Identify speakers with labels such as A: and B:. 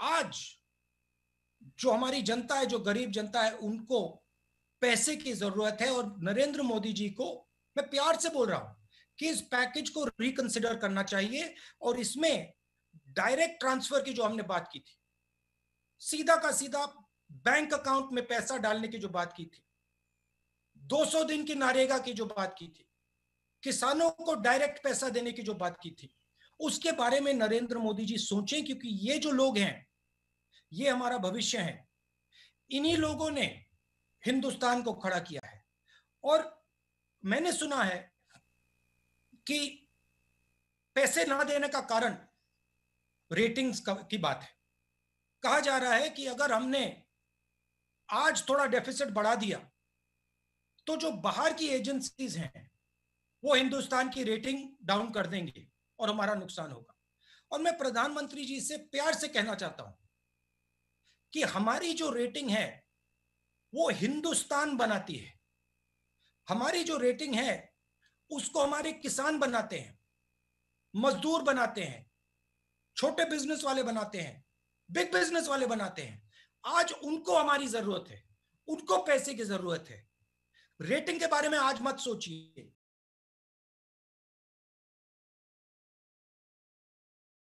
A: आज जो हमारी जनता है, जो गरीब जनता है, उनको पैसे की ज़रूरत है और नरेंद्र मोदी जी को मैं प्यार से बोल रहा हूँ कि इस पैकेज को रिकंसिडर करना चाहिए और इसमें डायरेक्ट ट्रांसफ़र की जो हमने बात की थी, सीधा का सीधा बैंक अकाउंट में पैसा डालने की जो बात की थी 200 दिन की नारेगा की जो बात की थी, किसानों को डायरेक्ट पैसा देने की जो बात की थी, उसके बारे में नरेंद्र मोदी जी सोचें क्योंकि ये जो लोग हैं ये हमारा भविष्य है। इन्हीं लोगों ने हिंदुस्तान को खड़ा किया है। और मैंने सुना है कि पैसे ना देने का कारण रेटिंग्स की बात है। कहा जा रहा है कि अगर हमने आज थोड़ा डेफिसिट बढ़ा दिया तो जो बाहर की एजेंसीज हैं, वो हिंदुस्तान की रेटिंग डाउन कर देंगे और हमारा नुकसान होगा। और मैं प्रधानमंत्री जी से प्यार से कहना चाहता हूँ कि हमारी जो रेटिंग है, वो हिंदुस्तान बनाती है। हमारी जो रेटिंग है, उसको हमारे किसान बनाते हैं, मजदूर बनाते हैं, छोटे बिज़नेस वाले बनाते हैं बिग बिज़नेस वाले बनाते हैं। आज उनको हमारी ज़रूरत है, उनको पैसे की ज़रूरत है। रेटिंग के बारे में आज मत सोचिए।